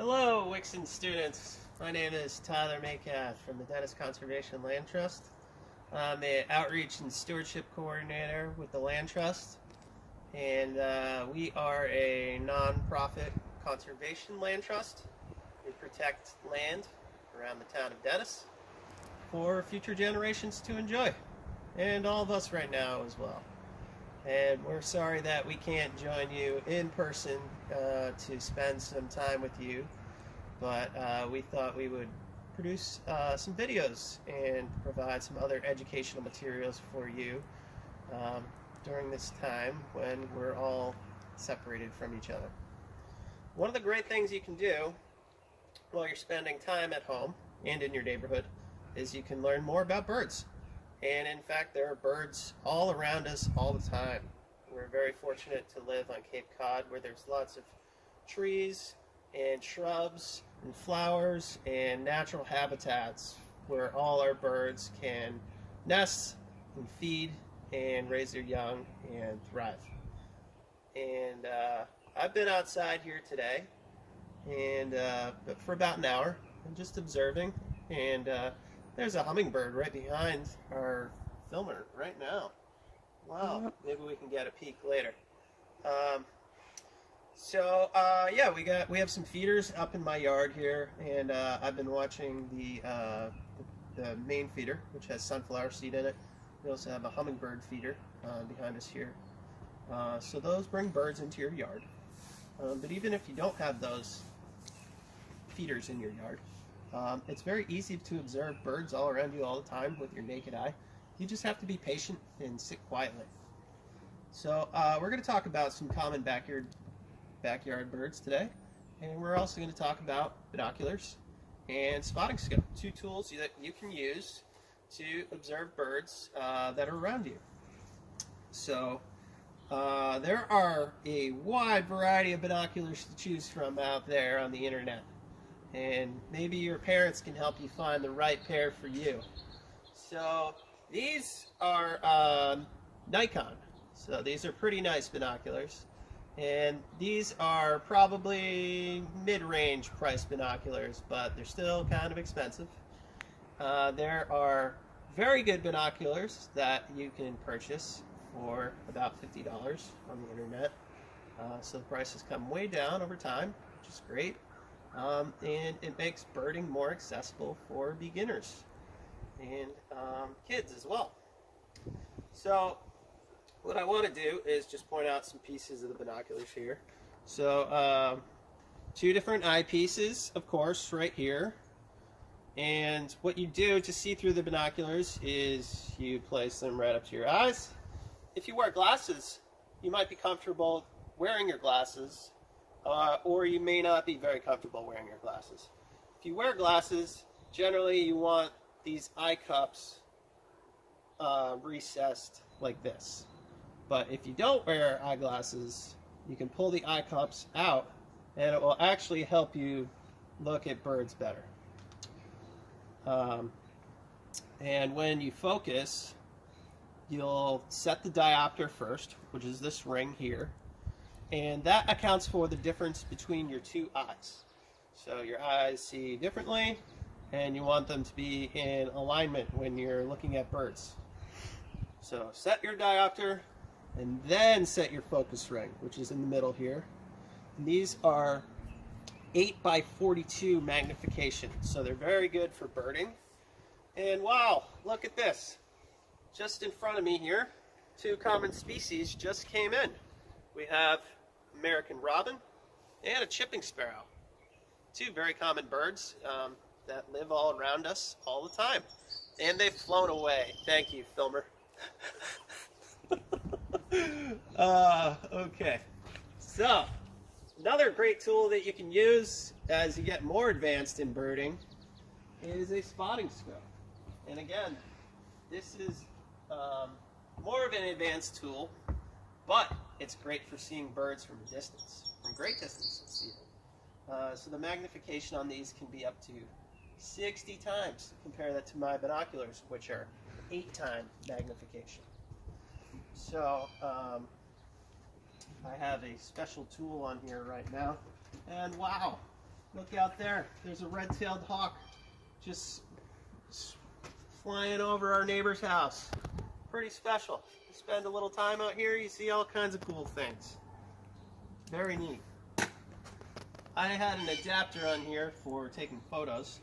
Hello, Wixon students. My name is Tyler Maikath from the Dennis Conservation Land Trust. I'm the Outreach and Stewardship Coordinator with the Land Trust, and uh, we are a non-profit conservation land trust. We protect land around the town of Dennis for future generations to enjoy, and all of us right now as well. And we're sorry that we can't join you in person uh, to spend some time with you, but uh, we thought we would produce uh, some videos and provide some other educational materials for you um, during this time when we're all separated from each other. One of the great things you can do while you're spending time at home and in your neighborhood is you can learn more about birds. And in fact, there are birds all around us all the time. We're very fortunate to live on Cape Cod where there's lots of trees and shrubs and flowers and natural habitats where all our birds can nest and feed and raise their young and thrive. And uh, I've been outside here today and uh, for about an hour and just observing and uh, there's a hummingbird right behind our filmer right now. Wow, maybe we can get a peek later. Um, so uh, yeah, we got we have some feeders up in my yard here, and uh, I've been watching the, uh, the, the main feeder, which has sunflower seed in it. We also have a hummingbird feeder uh, behind us here. Uh, so those bring birds into your yard. Um, but even if you don't have those feeders in your yard, um, it's very easy to observe birds all around you all the time with your naked eye. You just have to be patient and sit quietly. So uh, we're going to talk about some common backyard backyard birds today, and we're also going to talk about binoculars and spotting scope, two tools that you can use to observe birds uh, that are around you. So uh, there are a wide variety of binoculars to choose from out there on the internet and maybe your parents can help you find the right pair for you. So these are um, Nikon. So these are pretty nice binoculars. And these are probably mid-range price binoculars, but they're still kind of expensive. Uh, there are very good binoculars that you can purchase for about $50 on the internet. Uh, so the prices come way down over time, which is great. Um, and it makes birding more accessible for beginners and um, kids as well. So what I want to do is just point out some pieces of the binoculars here. So um, two different eyepieces, of course, right here. And what you do to see through the binoculars is you place them right up to your eyes. If you wear glasses, you might be comfortable wearing your glasses uh, or you may not be very comfortable wearing your glasses. If you wear glasses, generally you want these eye cups uh, recessed like this. But if you don't wear eyeglasses, you can pull the eye cups out and it will actually help you look at birds better. Um, and when you focus, you'll set the diopter first, which is this ring here and that accounts for the difference between your two eyes. So your eyes see differently, and you want them to be in alignment when you're looking at birds. So set your diopter, and then set your focus ring, which is in the middle here. And these are 8 by 42 magnification, so they're very good for birding. And wow, look at this. Just in front of me here, two common species just came in. We have American robin, and a chipping sparrow. Two very common birds um, that live all around us all the time. And they've flown away. Thank you, filmer. uh, okay. So, another great tool that you can use as you get more advanced in birding is a spotting scope. And again, this is um, more of an advanced tool, but it's great for seeing birds from a distance, from great distances even. Uh, so the magnification on these can be up to 60 times. Compare that to my binoculars, which are 8 time magnification. So um, I have a special tool on here right now, and wow, Look out there. There's a red-tailed hawk just flying over our neighbor's house. Pretty special. Spend a little time out here, you see all kinds of cool things. Very neat. I had an adapter on here for taking photos.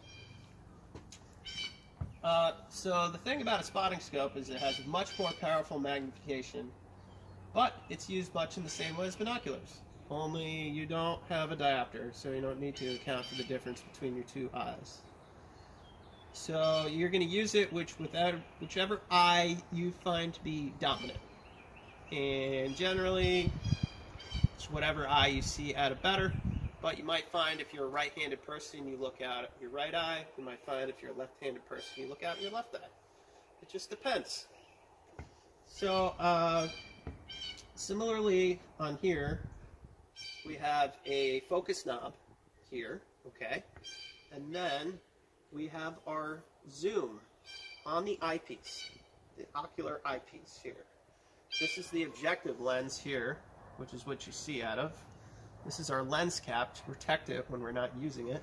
Uh, so the thing about a spotting scope is it has much more powerful magnification, but it's used much in the same way as binoculars. Only you don't have a diopter, so you don't need to account for the difference between your two eyes. So you're going to use it which without whichever eye you find to be dominant. And generally, it's whatever eye you see out of better. But you might find if you're a right-handed person, you look out your right eye. You might find if you're a left-handed person, you look out your left eye. It just depends. So, uh, similarly on here, we have a focus knob here, okay? And then we have our zoom on the eyepiece, the ocular eyepiece here. This is the objective lens here, which is what you see out of. This is our lens cap to protect it when we're not using it.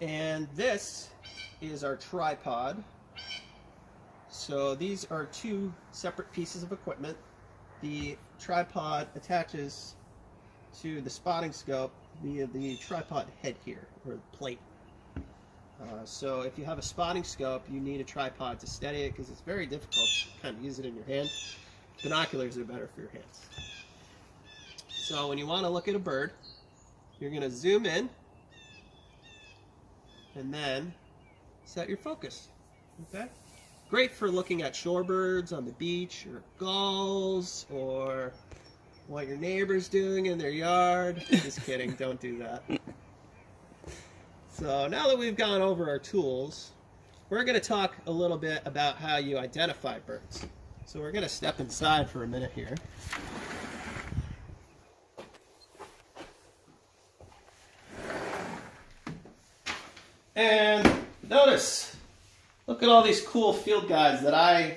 And this is our tripod. So these are two separate pieces of equipment. The tripod attaches to the spotting scope via the tripod head here, or plate. Uh, so if you have a spotting scope, you need a tripod to steady it because it's very difficult to kind of use it in your hand. Binoculars are better for your hands. So when you want to look at a bird, you're going to zoom in and then set your focus. Okay? Great for looking at shorebirds on the beach or gulls or what your neighbor's doing in their yard. Just kidding, don't do that. So now that we've gone over our tools, we're going to talk a little bit about how you identify birds. So we're going to step inside for a minute here. And notice, look at all these cool field guides that I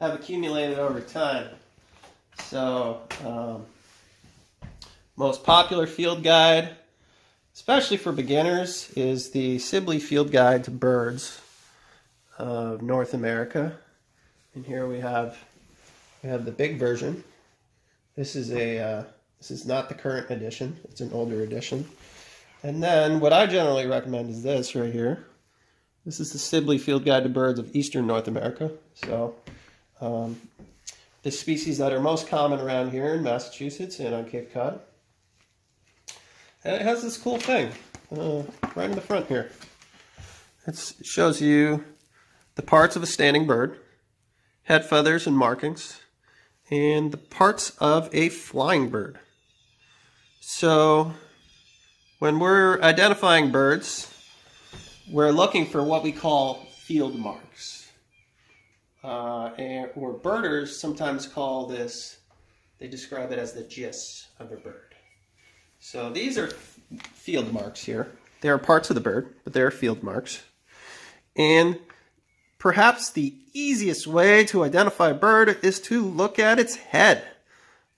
have accumulated over time. So, um, most popular field guide, especially for beginners, is the Sibley Field Guide to Birds of North America. And here we have we have the big version. This is a uh, this is not the current edition. It's an older edition. And then what I generally recommend is this right here. This is the Sibley Field Guide to Birds of Eastern North America. So um, the species that are most common around here in Massachusetts and on Cape Cod. And it has this cool thing uh, right in the front here. It's, it shows you the parts of a standing bird, head feathers and markings, and the parts of a flying bird. So when we're identifying birds, we're looking for what we call field marks. Uh, and, or birders sometimes call this, they describe it as the gist of a bird. So these are field marks here. They are parts of the bird, but they are field marks. And perhaps the easiest way to identify a bird is to look at its head.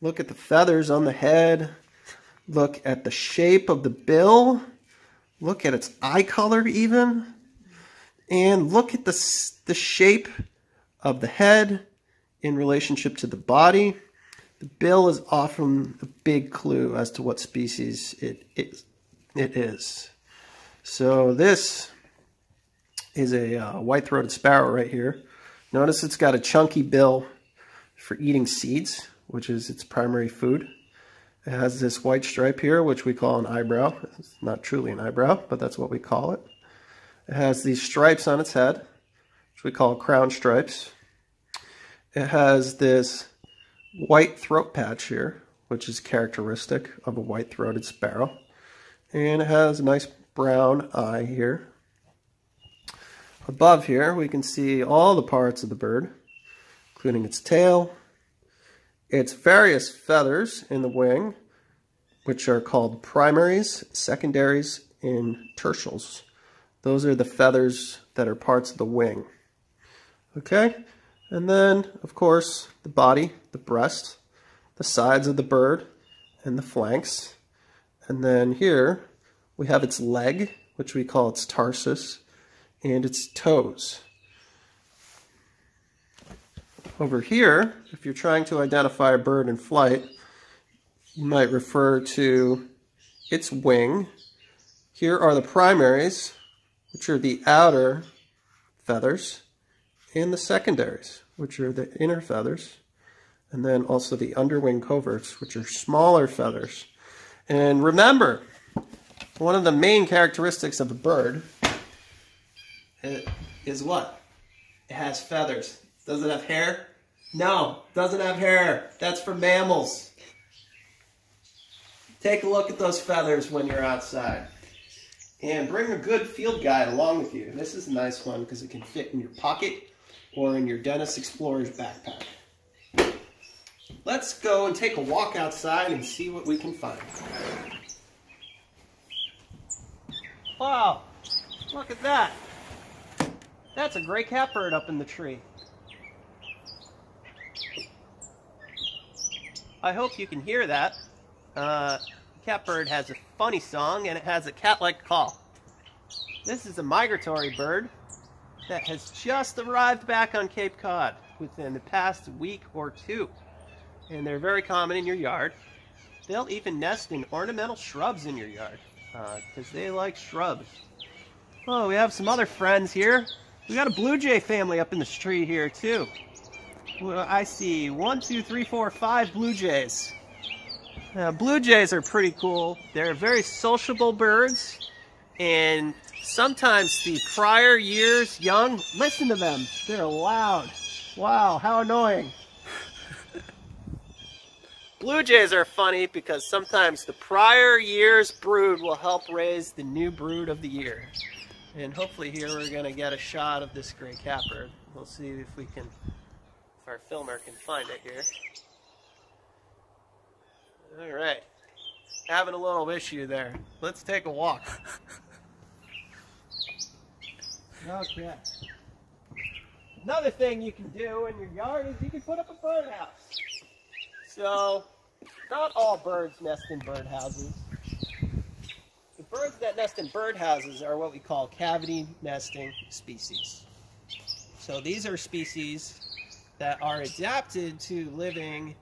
Look at the feathers on the head, Look at the shape of the bill. Look at its eye color even. And look at the, the shape of the head in relationship to the body. The bill is often a big clue as to what species it is. It is. So this is a uh, white-throated sparrow right here. Notice it's got a chunky bill for eating seeds, which is its primary food. It has this white stripe here, which we call an eyebrow. It's not truly an eyebrow, but that's what we call it. It has these stripes on its head, which we call crown stripes. It has this white throat patch here, which is characteristic of a white-throated sparrow. And it has a nice brown eye here. Above here, we can see all the parts of the bird, including its tail, its various feathers in the wing, which are called primaries, secondaries, and tertials. Those are the feathers that are parts of the wing. Okay? And then, of course, the body, the breast, the sides of the bird, and the flanks. And then here, We have its leg, which we call its tarsus, and its toes. Over here, if you're trying to identify a bird in flight, you might refer to its wing. Here are the primaries, which are the outer feathers, and the secondaries, which are the inner feathers, and then also the underwing coverts, which are smaller feathers. And remember, one of the main characteristics of a bird is what? It has feathers. Does it have hair? No, doesn't have hair. That's for mammals. Take a look at those feathers when you're outside. And bring a good field guide along with you. This is a nice one because it can fit in your pocket or in your Dennis Explorer's backpack. Let's go and take a walk outside and see what we can find. Wow, look at that. That's a gray catbird up in the tree. I hope you can hear that. Uh, catbird has a funny song and it has a cat-like call. This is a migratory bird that has just arrived back on Cape Cod within the past week or two. And they're very common in your yard. They'll even nest in ornamental shrubs in your yard because uh, they like shrubs. Oh, we have some other friends here. We got a blue jay family up in the tree here too. Well, I see one, two, three, four, five blue jays. Blue jays are pretty cool. They're very sociable birds, and sometimes the prior year's young, listen to them. They're loud. Wow, how annoying. Blue jays are funny because sometimes the prior year's brood will help raise the new brood of the year. And hopefully here we're going to get a shot of this gray catbird. We'll see if we can, if our filmer can find it here. All right. Having a little issue there. Let's take a walk. okay. Another thing you can do in your yard is you can put up a birdhouse. So, not all birds nest in birdhouses The birds that nest in birdhouses are what we call cavity nesting species. So these are species that are adapted to living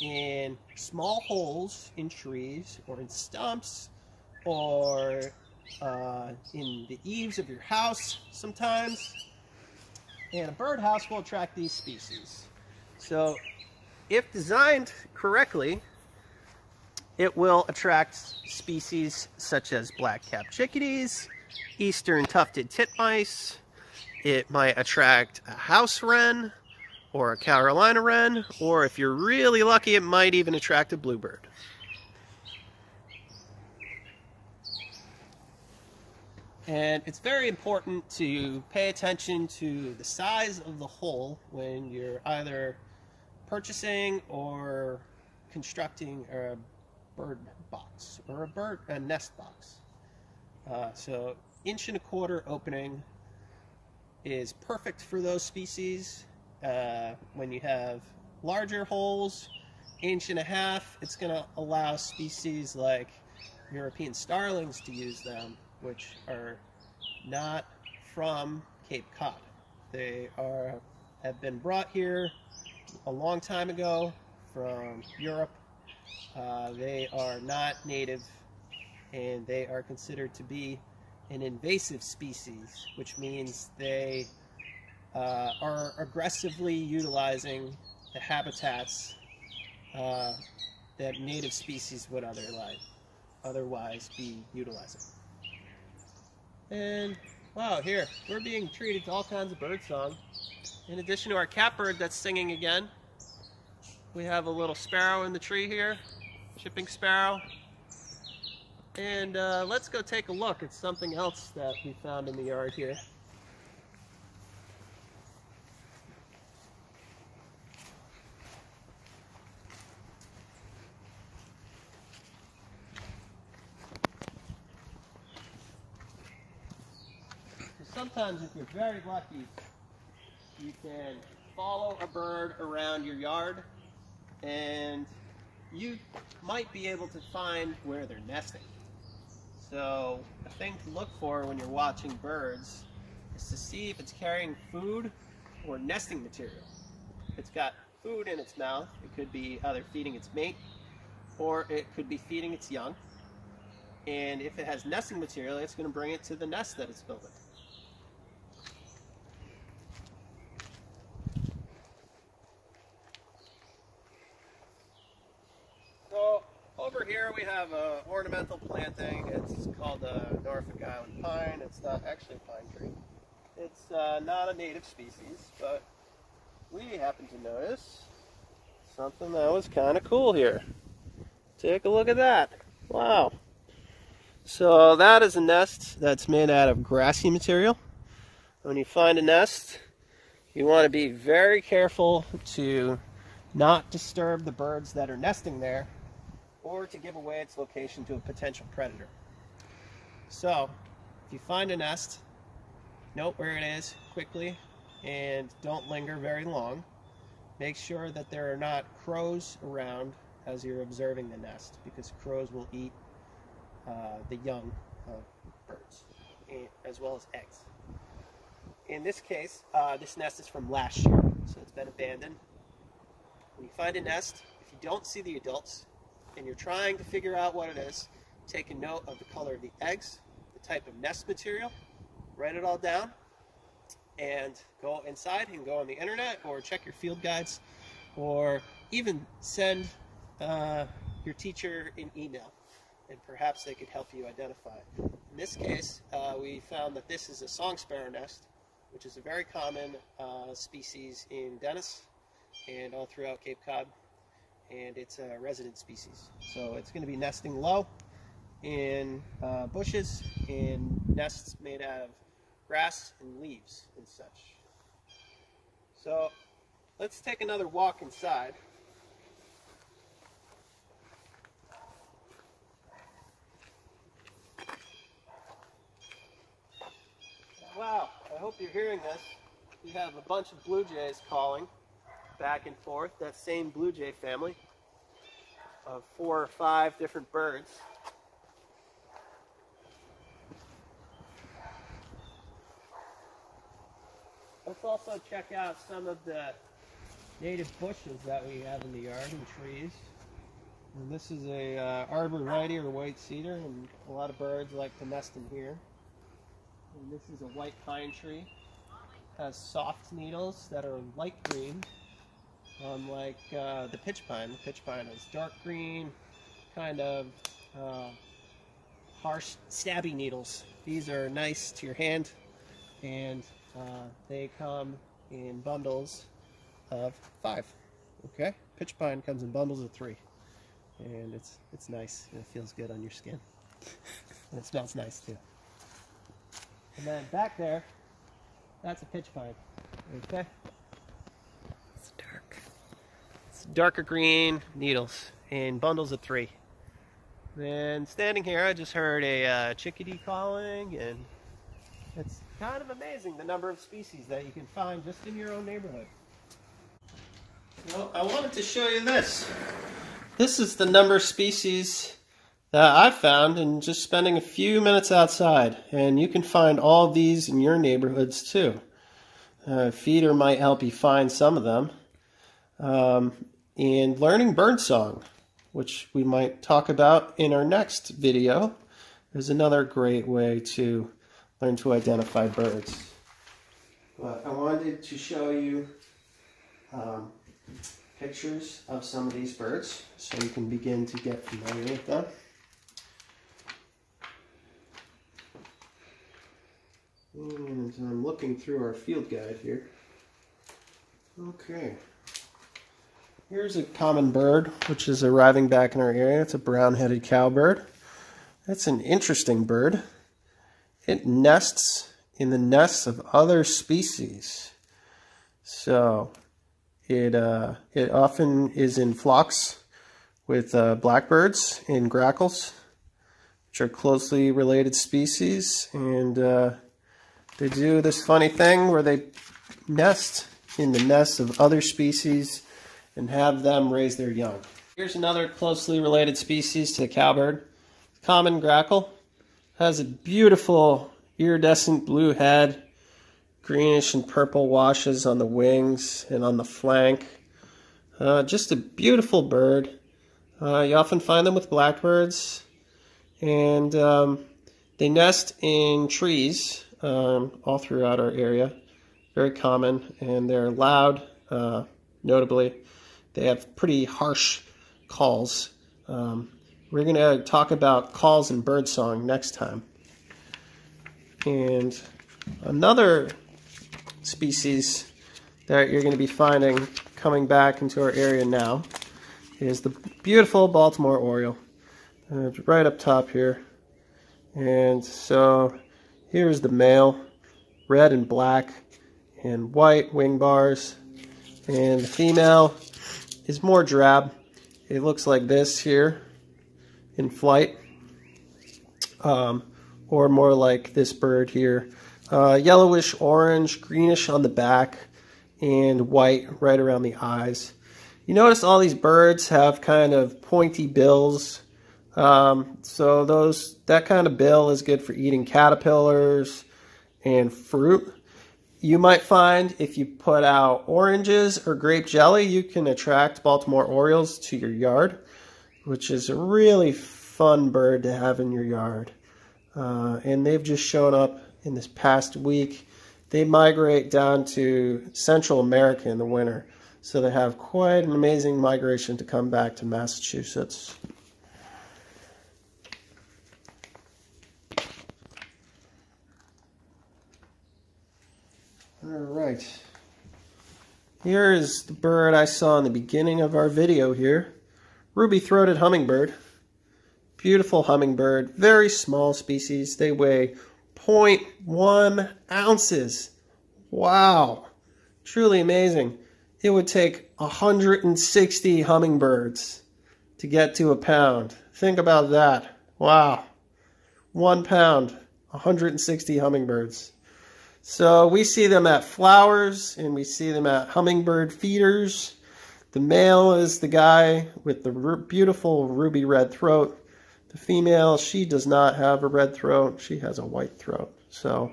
in small holes in trees or in stumps or uh, in the eaves of your house sometimes. And a birdhouse will attract these species. So if designed correctly, it will attract species such as black-capped chickadees, eastern tufted titmice. It might attract a house wren or a Carolina wren, or if you're really lucky, it might even attract a bluebird. And it's very important to pay attention to the size of the hole when you're either purchasing or constructing a bird box or a bird a nest box. Uh, so inch and a quarter opening is perfect for those species. Uh, when you have larger holes, inch and a half, it's going to allow species like European starlings to use them, which are not from Cape Cod. They are have been brought here a long time ago from Europe uh, they are not native and they are considered to be an invasive species, which means they uh, are aggressively utilizing the habitats uh, that native species would otherwise, otherwise be utilizing. And wow, here, we're being treated to all kinds of bird song. In addition to our catbird that's singing again, we have a little sparrow in the tree here, chipping sparrow. And uh, let's go take a look at something else that we found in the yard here. Sometimes if you're very lucky, you can follow a bird around your yard and you might be able to find where they're nesting. So a thing to look for when you're watching birds is to see if it's carrying food or nesting material. If it's got food in its mouth, it could be either feeding its mate or it could be feeding its young. And if it has nesting material, it's going to bring it to the nest that it's building. So over here we have a ornamental planting. It's called a Norfolk Island pine. It's not actually a pine tree. It's uh, not a native species, but we happen to notice something that was kind of cool here. Take a look at that. Wow. So that is a nest that's made out of grassy material. When you find a nest, you want to be very careful to not disturb the birds that are nesting there or to give away its location to a potential predator. So, if you find a nest, note where it is quickly and don't linger very long. Make sure that there are not crows around as you're observing the nest because crows will eat uh, the young of birds as well as eggs. In this case, uh, this nest is from last year, so it's been abandoned. When you find a nest, if you don't see the adults and you're trying to figure out what it is, take a note of the color of the eggs, the type of nest material, write it all down, and go inside and go on the internet or check your field guides or even send uh, your teacher an email and perhaps they could help you identify. In this case, uh, we found that this is a song sparrow nest, which is a very common uh, species in Dennis and all throughout Cape Cod, and it's a resident species. So it's going to be nesting low in uh, bushes in nests made out of grass and leaves and such. So let's take another walk inside. Wow, I hope you're hearing this. We have a bunch of blue jays calling back and forth, that same blue jay family of four or five different birds. Let's also check out some of the native bushes that we have in the yard and trees. And this is a uh, arborvitae or white cedar, and a lot of birds like to nest in here. And this is a white pine tree. It has soft needles that are light green, unlike uh, the pitch pine. The pitch pine is dark green, kind of uh, harsh, stabby needles. These are nice to your hand, and uh, they come in bundles of five. Okay, pitch pine comes in bundles of three, and it's it's nice. And it feels good on your skin, and it smells nice too. And then back there, that's a pitch pine. Okay, it's dark. It's darker green needles in bundles of three. Then standing here, I just heard a uh, chickadee calling, and it's kind of amazing the number of species that you can find just in your own neighborhood. Well, I wanted to show you this. This is the number of species that I've found in just spending a few minutes outside. And you can find all these in your neighborhoods too. Uh, feeder might help you find some of them. Um, and learning birdsong, which we might talk about in our next video, is another great way to learn to identify birds. But I wanted to show you um, pictures of some of these birds so you can begin to get familiar with them. And I'm looking through our field guide here. Okay. Here's a common bird which is arriving back in our area. It's a brown-headed cowbird. That's an interesting bird. It nests in the nests of other species. So it, uh, it often is in flocks with uh, blackbirds and grackles, which are closely related species. And uh, they do this funny thing where they nest in the nests of other species and have them raise their young. Here's another closely related species to the cowbird, common grackle. Has a beautiful iridescent blue head, greenish and purple washes on the wings and on the flank. Uh, just a beautiful bird. Uh, you often find them with blackbirds, and um, they nest in trees um, all throughout our area. Very common, and they're loud, uh, notably. They have pretty harsh calls. Um, we're going to talk about calls and birdsong next time. And another species that you're going to be finding coming back into our area now is the beautiful Baltimore Oriole. Uh, right up top here. And so here's the male, red and black and white wing bars. And the female is more drab. It looks like this here in flight. Um, or more like this bird here. Uh, yellowish orange, greenish on the back, and white right around the eyes. You notice all these birds have kind of pointy bills. Um, so those that kind of bill is good for eating caterpillars and fruit. You might find if you put out oranges or grape jelly, you can attract Baltimore Orioles to your yard, which is a really fun bird to have in your yard. Uh, and they've just shown up in this past week. They migrate down to Central America in the winter, so they have quite an amazing migration to come back to Massachusetts. All right. Here is the bird I saw in the beginning of our video here. Ruby-throated hummingbird. Beautiful hummingbird. Very small species. They weigh 0.1 ounces. Wow. Truly amazing. It would take 160 hummingbirds to get to a pound. Think about that. Wow. One pound, 160 hummingbirds. So we see them at flowers and we see them at hummingbird feeders. The male is the guy with the beautiful ruby red throat. The female, she does not have a red throat. She has a white throat. So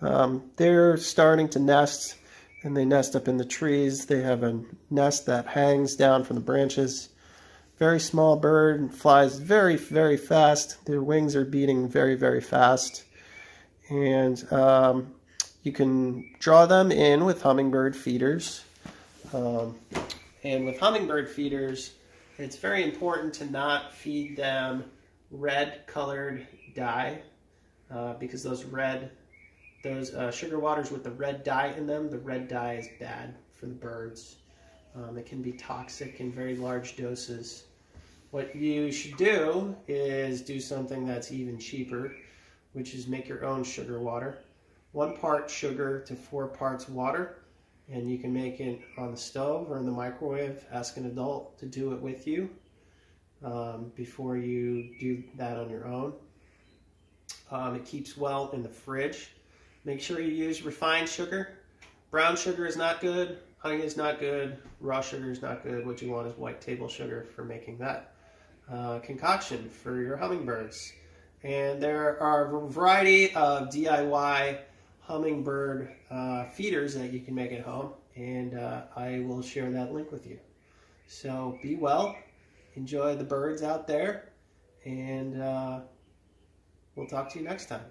um, they're starting to nest and they nest up in the trees. They have a nest that hangs down from the branches. Very small bird, flies very, very fast. Their wings are beating very, very fast. And um, you can draw them in with hummingbird feeders. Um, and with hummingbird feeders, it's very important to not feed them red colored dye uh, because those red, those uh, sugar waters with the red dye in them, the red dye is bad for the birds. Um, it can be toxic in very large doses. What you should do is do something that's even cheaper, which is make your own sugar water one part sugar to four parts water and you can make it on the stove or in the microwave. Ask an adult to do it with you um, before you do that on your own. Um, it keeps well in the fridge. Make sure you use refined sugar. Brown sugar is not good. Honey is not good. Raw sugar is not good. What you want is white table sugar for making that uh, concoction for your hummingbirds. And there are a variety of DIY hummingbird uh, feeders that you can make at home, and uh, I will share that link with you. So be well, enjoy the birds out there, and uh, we'll talk to you next time.